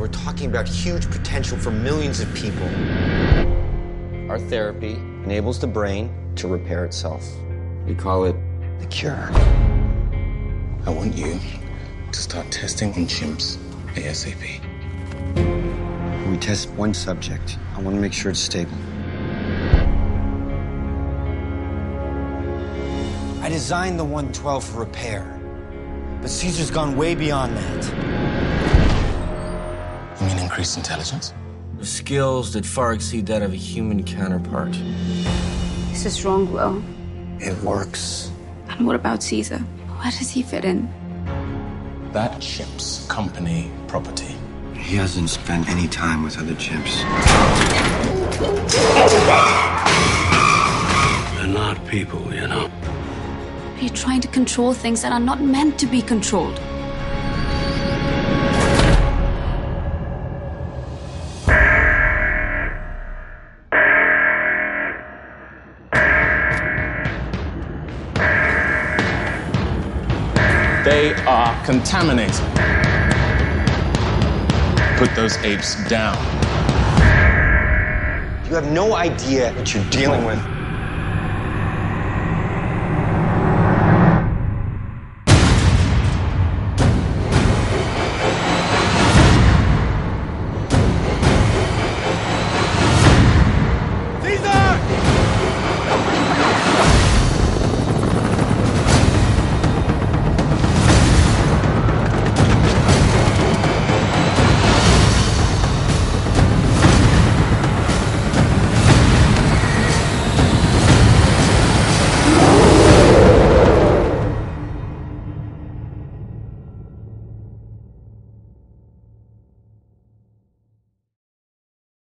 we're talking about huge potential for millions of people. Our therapy enables the brain to repair itself. We call it the cure. I want you to start testing on chimps ASAP. We test one subject. I want to make sure it's stable. I designed the 112 for repair, but Caesar's gone way beyond that. You mean increased intelligence? Skills that far exceed that of a human counterpart. This is wrong, Will. It works. And what about Caesar? Where does he fit in? That chimp's company property. He hasn't spent any time with other chimps. They're not people, you know. You're you trying to control things that are not meant to be controlled? They are contaminated. Put those apes down. You have no idea what you're dealing with.